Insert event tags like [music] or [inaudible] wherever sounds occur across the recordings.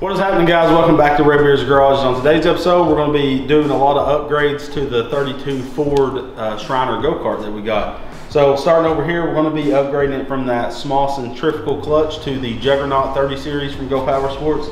What is happening guys? Welcome back to Red Beard's Garage. On today's episode, we're going to be doing a lot of upgrades to the 32 Ford uh, Shriner go-kart that we got. So starting over here, we're going to be upgrading it from that small centrifugal clutch to the Juggernaut 30 series from Go Power Sports.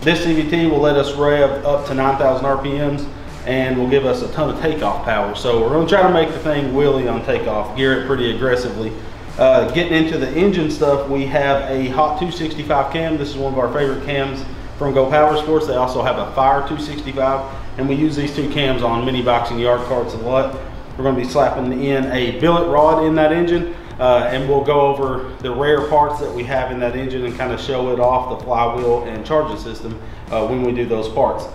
This CVT will let us rev up to 9,000 RPMs and will give us a ton of takeoff power. So we're going to try to make the thing wheelie on takeoff, gear it pretty aggressively. Uh, getting into the engine stuff, we have a Hot 265 cam. This is one of our favorite cams from Go Power Sports. They also have a Fire 265, and we use these two cams on mini boxing yard carts a lot. We're going to be slapping in a billet rod in that engine, uh, and we'll go over the rare parts that we have in that engine and kind of show it off the flywheel and charging system uh, when we do those parts.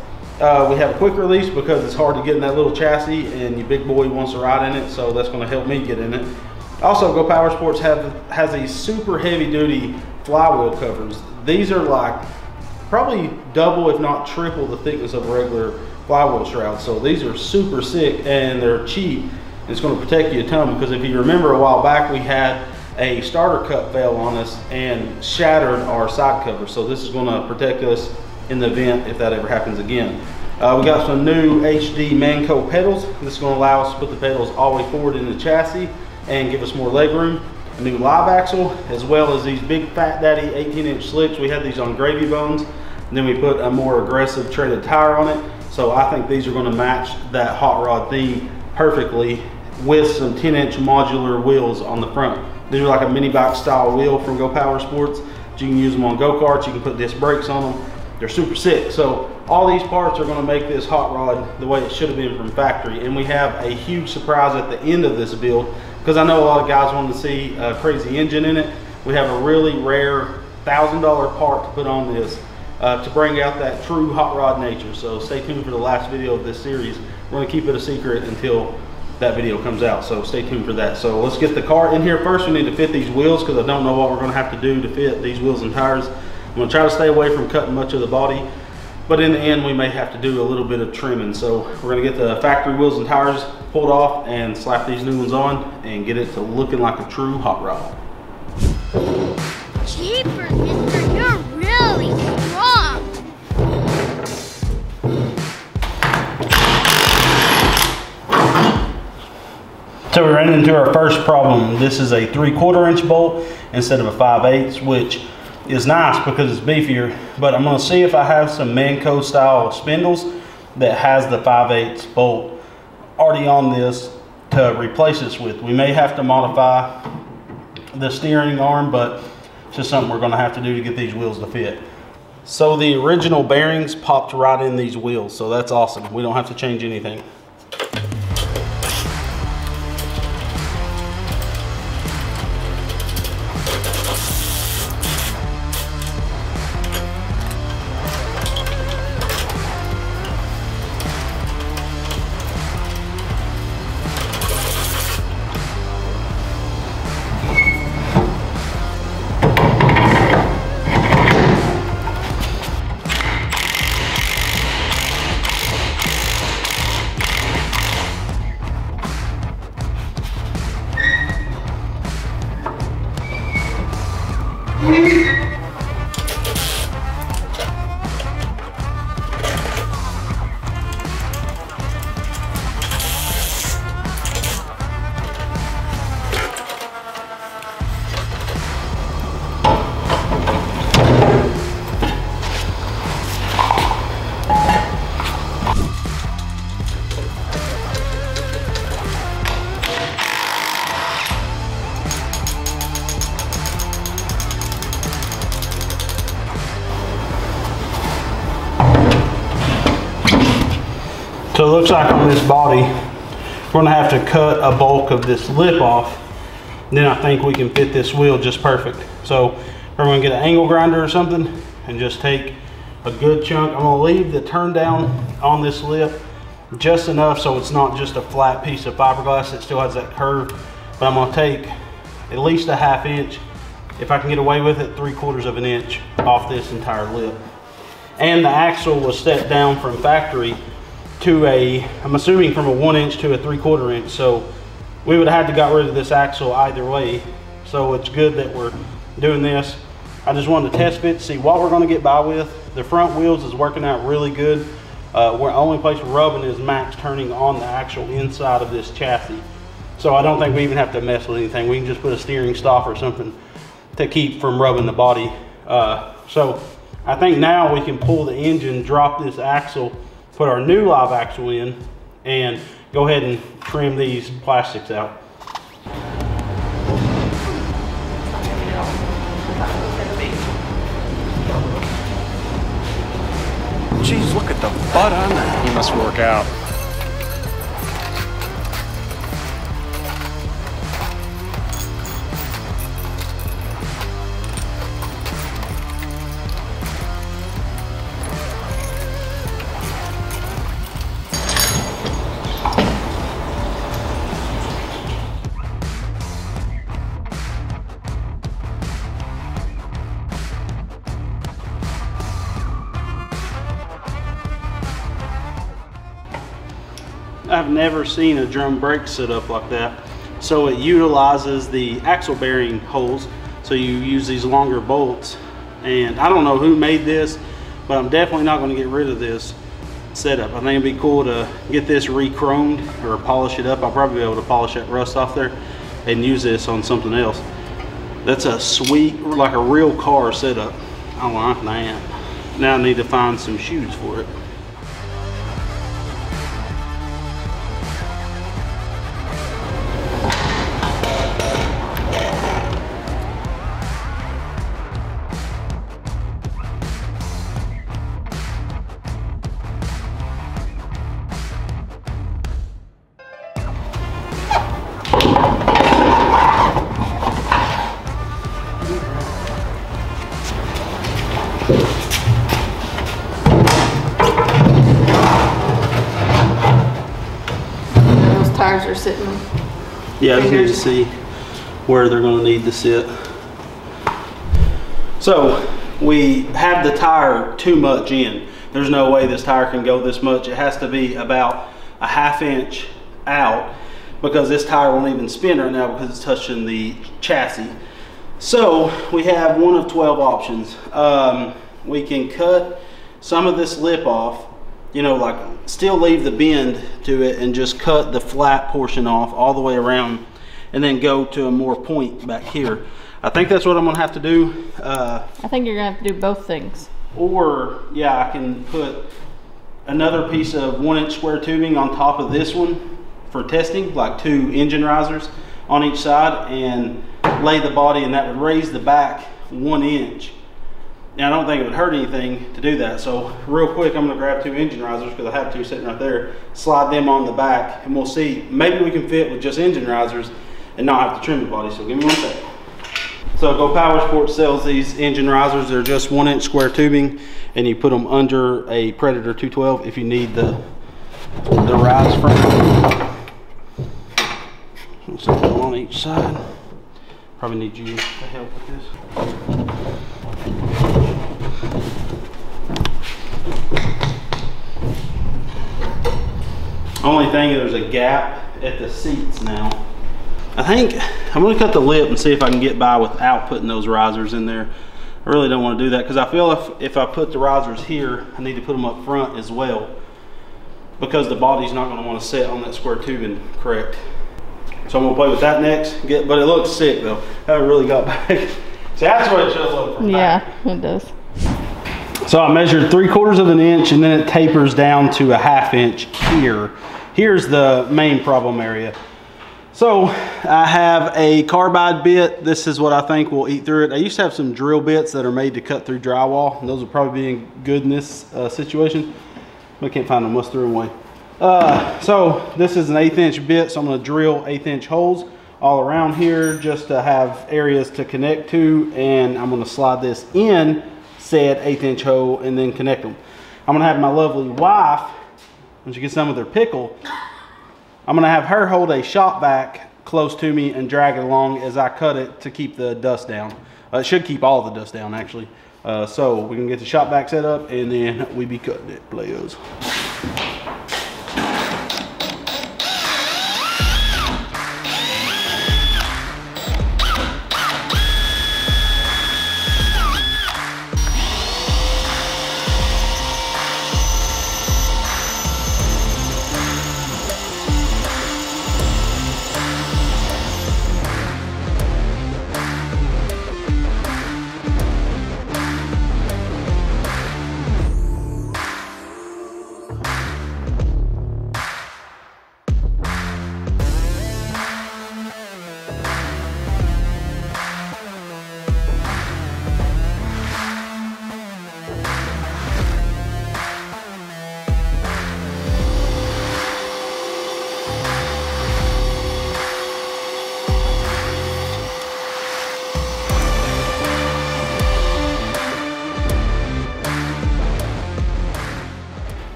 Uh, we have a quick release because it's hard to get in that little chassis and your big boy wants to ride in it, so that's going to help me get in it. Also, Go Power Sports have, has a super heavy duty flywheel covers. These are like probably double, if not triple, the thickness of a regular flywheel shroud. So these are super sick and they're cheap. It's going to protect you a ton because if you remember a while back, we had a starter cup fail on us and shattered our side cover. So this is going to protect us in the event if that ever happens again. Uh, we got some new HD Manco pedals. This is going to allow us to put the pedals all the way forward in the chassis and give us more leg room. New live axle, as well as these big Fat Daddy 18 inch slicks. We had these on gravy bones. And then we put a more aggressive treaded tire on it. So I think these are gonna match that hot rod theme perfectly with some 10 inch modular wheels on the front. These are like a mini bike style wheel from Go Power Sports. You can use them on go-karts, you can put disc brakes on them. They're super sick. So all these parts are gonna make this hot rod the way it should have been from factory. And we have a huge surprise at the end of this build because I know a lot of guys want to see a crazy engine in it. We have a really rare $1,000 part to put on this uh, to bring out that true hot rod nature. So stay tuned for the last video of this series. We're gonna keep it a secret until that video comes out. So stay tuned for that. So let's get the car in here first. We need to fit these wheels because I don't know what we're gonna have to do to fit these wheels and tires. I'm gonna try to stay away from cutting much of the body. But in the end, we may have to do a little bit of trimming. So we're gonna get the factory wheels and tires pulled off and slap these new ones on and get it to looking like a true hot rod. Jeepers, mister, you're really strong. So we ran into our first problem. This is a three quarter inch bolt instead of a 5 eighths, which is nice because it's beefier, but I'm gonna see if I have some Manco style spindles that has the 5 8 bolt already on this to replace this with. We may have to modify the steering arm, but it's just something we're gonna have to do to get these wheels to fit. So the original bearings popped right in these wheels, so that's awesome. We don't have to change anything. It looks like on this body, we're gonna have to cut a bulk of this lip off. Then I think we can fit this wheel just perfect. So we're gonna get an angle grinder or something and just take a good chunk. I'm gonna leave the turn down on this lip just enough so it's not just a flat piece of fiberglass. It still has that curve. But I'm gonna take at least a half inch, if I can get away with it, three quarters of an inch off this entire lip. And the axle was set down from factory to a, I'm assuming from a one inch to a three quarter inch. So we would have had to got rid of this axle either way. So it's good that we're doing this. I just wanted to test fit, see what we're gonna get by with The front wheels is working out really good. Uh, where only place we're rubbing is max turning on the actual inside of this chassis. So I don't think we even have to mess with anything. We can just put a steering stop or something to keep from rubbing the body. Uh, so I think now we can pull the engine, drop this axle, put our new live axle in, and go ahead and trim these plastics out. Jeez, look at the butt on that. He must work out. I've never seen a drum brake set up like that. So it utilizes the axle bearing holes. So you use these longer bolts. And I don't know who made this, but I'm definitely not gonna get rid of this setup. I think it'd be cool to get this re-chromed or polish it up. I'll probably be able to polish that rust off there and use this on something else. That's a sweet, like a real car setup. I like that. Now I need to find some shoes for it. Sitting. Yeah, I just need to see where they're gonna need to sit. So, we have the tire too much in. There's no way this tire can go this much. It has to be about a half inch out because this tire won't even spin right now because it's touching the chassis. So, we have one of 12 options. Um, we can cut some of this lip off you know, like still leave the bend to it and just cut the flat portion off all the way around and then go to a more point back here. I think that's what I'm gonna have to do. Uh, I think you're gonna have to do both things. or yeah, I can put another piece of one inch square tubing on top of this one for testing, like two engine risers on each side and lay the body and that would raise the back one inch. Now I don't think it would hurt anything to do that. So real quick, I'm gonna grab two engine risers because I have two sitting right there, slide them on the back and we'll see. Maybe we can fit with just engine risers and not have to trim the body. So give me one second. So Go Power Sports sells these engine risers. They're just one inch square tubing and you put them under a Predator 212 if you need the, the rise frame. So on each side. Probably need you to help with this. Only thing, there's a gap at the seats now. I think I'm gonna cut the lip and see if I can get by without putting those risers in there. I really don't wanna do that because I feel if, if I put the risers here, I need to put them up front as well because the body's not gonna wanna sit on that square tubing correct. So I'm gonna play with that next, get, but it looks sick though. I haven't really got [laughs] back. See, that's what it should look from back. Yeah, it does. So I measured three quarters of an inch and then it tapers down to a half inch here. Here's the main problem area. So I have a carbide bit. This is what I think will eat through it. I used to have some drill bits that are made to cut through drywall. Those would probably be good in this uh, situation. I can't find them, threw them away. Uh, so this is an eighth inch bit. So I'm gonna drill eighth inch holes all around here just to have areas to connect to. And I'm gonna slide this in said eighth inch hole and then connect them. I'm gonna have my lovely wife, when she gets done with her pickle, I'm gonna have her hold a shop vac close to me and drag it along as I cut it to keep the dust down. Uh, it should keep all the dust down actually. Uh, so we can get the shop vac set up and then we be cutting it, players.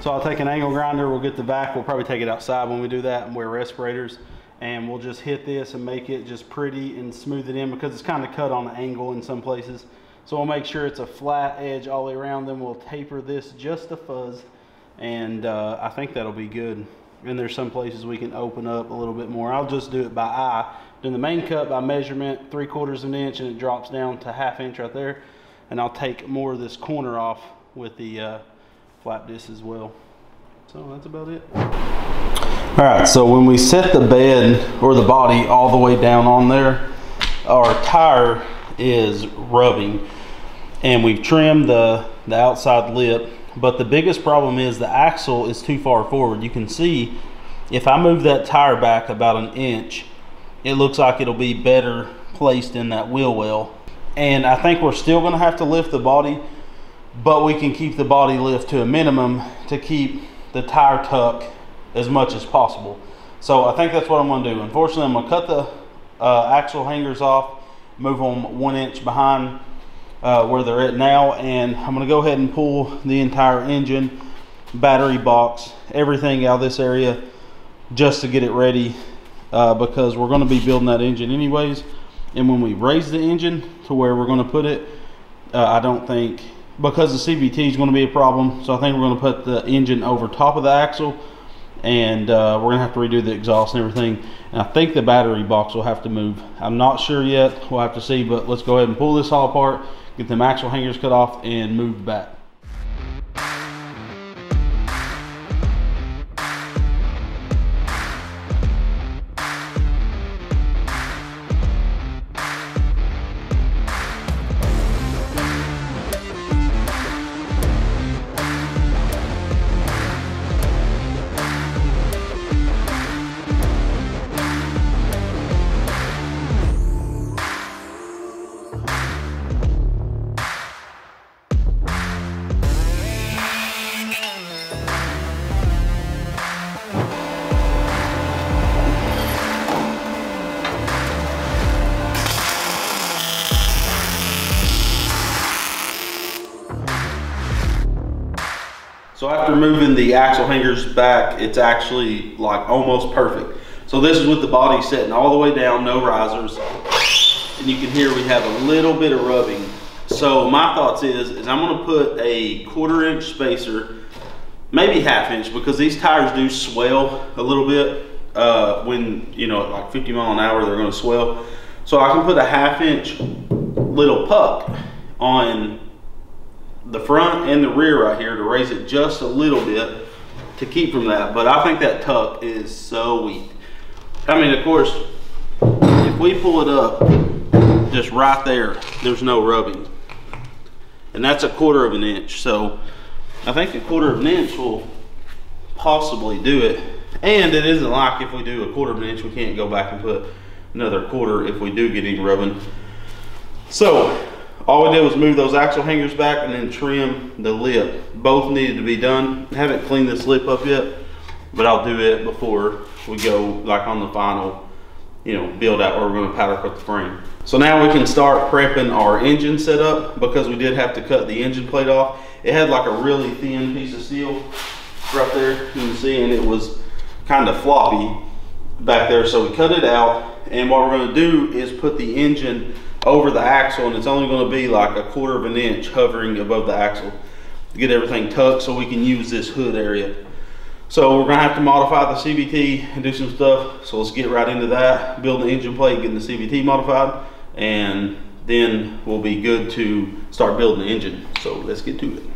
So I'll take an angle grinder, we'll get the back, we'll probably take it outside when we do that and wear respirators. And we'll just hit this and make it just pretty and smooth it in because it's kind of cut on an angle in some places. So we'll make sure it's a flat edge all the way around. Then we'll taper this just a fuzz. And uh, I think that'll be good. And there's some places we can open up a little bit more. I'll just do it by eye. Doing the main cut by measurement, three quarters of an inch, and it drops down to half inch right there. And I'll take more of this corner off with the uh, flap disc as well. So that's about it. All right, so when we set the bed or the body all the way down on there, our tire is rubbing and we've trimmed the, the outside lip, but the biggest problem is the axle is too far forward. You can see if I move that tire back about an inch, it looks like it'll be better placed in that wheel well. And I think we're still gonna have to lift the body, but we can keep the body lift to a minimum to keep the tire tuck as much as possible. So I think that's what I'm gonna do. Unfortunately, I'm gonna cut the uh, axle hangers off, move them one inch behind uh, where they're at now, and I'm gonna go ahead and pull the entire engine, battery box, everything out of this area just to get it ready uh, because we're gonna be building that engine anyways. And when we raise the engine to where we're gonna put it, uh, I don't think, because the CVT is gonna be a problem, so I think we're gonna put the engine over top of the axle and uh, we're gonna have to redo the exhaust and everything. And I think the battery box will have to move. I'm not sure yet, we'll have to see, but let's go ahead and pull this all apart, get them axle hangers cut off and moved back. So after moving the axle hangers back, it's actually like almost perfect. So this is with the body sitting all the way down, no risers. And you can hear we have a little bit of rubbing. So my thoughts is, is I'm gonna put a quarter inch spacer, maybe half inch, because these tires do swell a little bit. Uh, when, you know, like 50 mile an hour, they're gonna swell. So I can put a half inch little puck on the front and the rear right here to raise it just a little bit to keep from that. But I think that tuck is so weak. I mean, of course, if we pull it up just right there, there's no rubbing. And that's a quarter of an inch. So I think a quarter of an inch will possibly do it. And it isn't like if we do a quarter of an inch, we can't go back and put another quarter if we do get any rubbing. So all we did was move those axle hangers back and then trim the lip. Both needed to be done. I haven't cleaned this lip up yet, but I'll do it before we go like on the final, you know, build out where we're gonna powder coat the frame. So now we can start prepping our engine setup because we did have to cut the engine plate off. It had like a really thin piece of steel right there, you can see, and it was kind of floppy back there. So we cut it out and what we're gonna do is put the engine over the axle and it's only going to be like a quarter of an inch hovering above the axle to get everything tucked so we can use this hood area. So we're going to have to modify the CVT and do some stuff. So let's get right into that. Build the engine plate, getting the CVT modified, and then we'll be good to start building the engine. So let's get to it.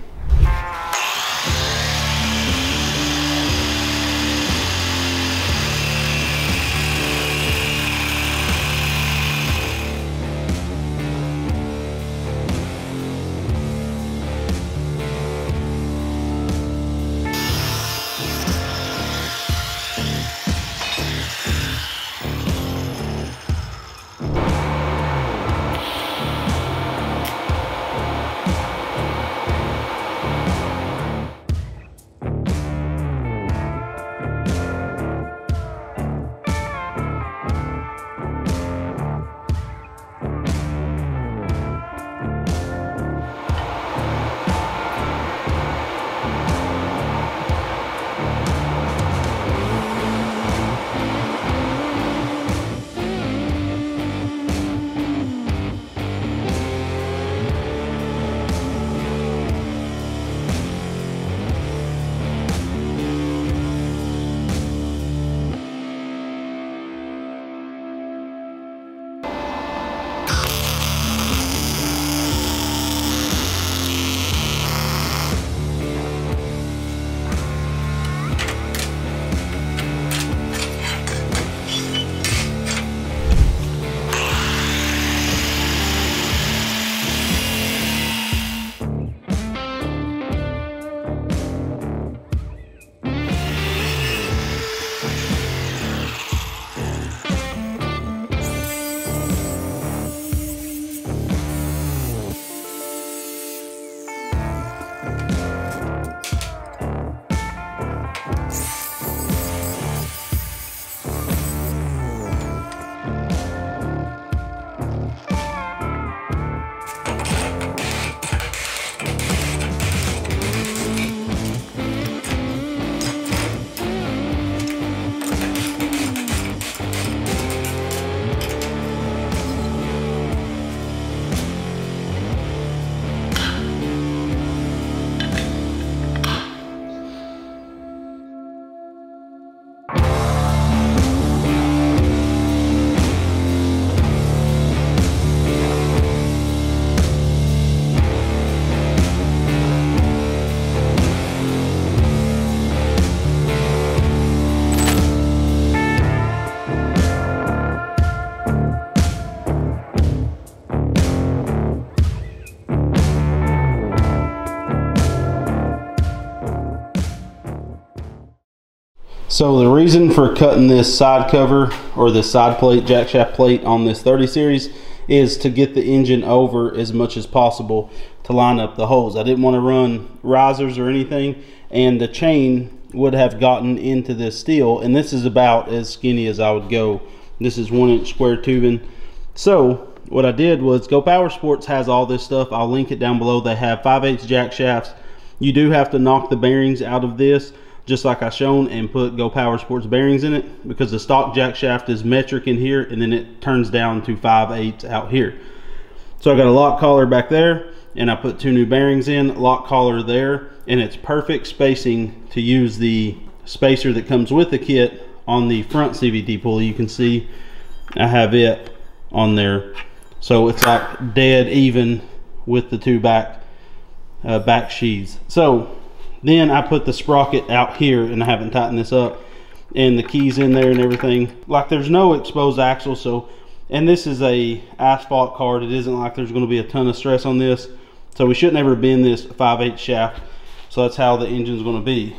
So the reason for cutting this side cover or this side plate, jack shaft plate on this 30 series is to get the engine over as much as possible to line up the holes. I didn't want to run risers or anything and the chain would have gotten into this steel and this is about as skinny as I would go. This is one inch square tubing. So what I did was Go Power Sports has all this stuff. I'll link it down below. They have 5 8 jack shafts. You do have to knock the bearings out of this just like I shown and put Go Power Sports bearings in it because the stock jack shaft is metric in here and then it turns down to 5 8 out here. So I got a lock collar back there and I put two new bearings in, lock collar there, and it's perfect spacing to use the spacer that comes with the kit on the front CVT pulley. You can see I have it on there. So it's like dead even with the two back uh, back sheaths. So then I put the sprocket out here and I haven't tightened this up and the keys in there and everything. Like there's no exposed axle. So, and this is a asphalt card. It isn't like there's gonna be a ton of stress on this. So we shouldn't ever bend this 5 8 shaft. So that's how the engine's gonna be.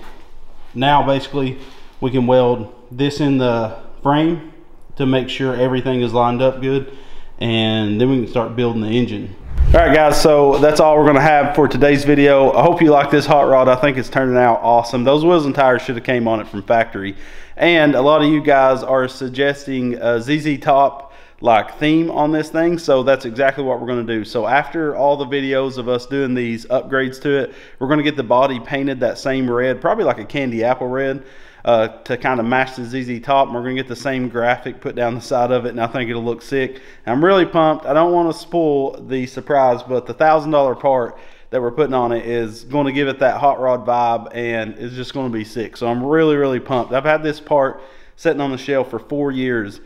Now basically we can weld this in the frame to make sure everything is lined up good. And then we can start building the engine. All right, guys, so that's all we're gonna have for today's video. I hope you like this hot rod. I think it's turning out awesome. Those wheels and tires should have came on it from factory. And a lot of you guys are suggesting a ZZ Top like theme on this thing. So that's exactly what we're gonna do. So after all the videos of us doing these upgrades to it, we're gonna get the body painted that same red, probably like a candy apple red uh, to kind of match the ZZ Top. And we're going to get the same graphic put down the side of it, and I think it'll look sick. I'm really pumped. I don't want to spoil the surprise, but the $1,000 part that we're putting on it is going to give it that hot rod vibe, and it's just going to be sick. So I'm really, really pumped. I've had this part sitting on the shelf for four years,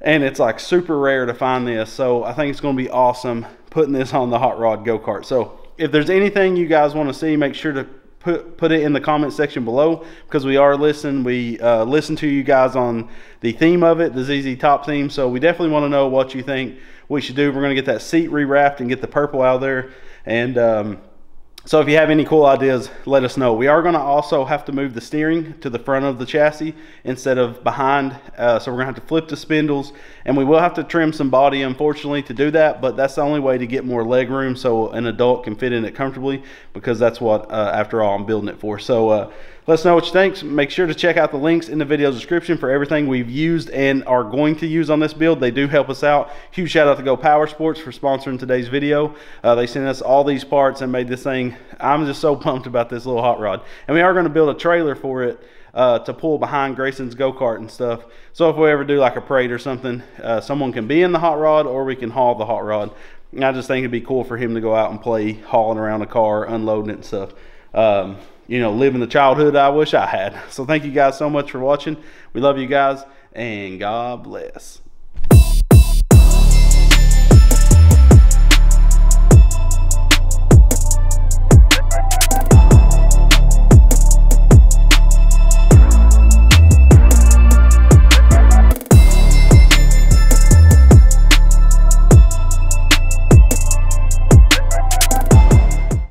and it's like super rare to find this. So I think it's going to be awesome putting this on the hot rod go-kart. So if there's anything you guys want to see, make sure to put put it in the comment section below because we are listening. We uh, listen to you guys on the theme of it, the ZZ Top theme. So we definitely want to know what you think we should do. We're going to get that seat rewrapped and get the purple out there. And um, so if you have any cool ideas, let us know. We are going to also have to move the steering to the front of the chassis instead of behind. Uh, so we're going to have to flip the spindles and we will have to trim some body unfortunately to do that. But that's the only way to get more leg room so an adult can fit in it comfortably because that's what, uh, after all, I'm building it for. So uh, let us know what you think. Make sure to check out the links in the video description for everything we've used and are going to use on this build. They do help us out. Huge shout out to Go Power Sports for sponsoring today's video. Uh, they sent us all these parts and made this thing. I'm just so [laughs] pumped about this little hot rod. And we are going to build a trailer for it uh, to pull behind Grayson's go-kart and stuff. So if we ever do like a parade or something, uh, someone can be in the hot rod or we can haul the hot rod. And I just think it'd be cool for him to go out and play hauling around a car, unloading it and stuff. Um, you know, living the childhood I wish I had. [laughs] So thank you guys so much for watching. We love you guys and God bless.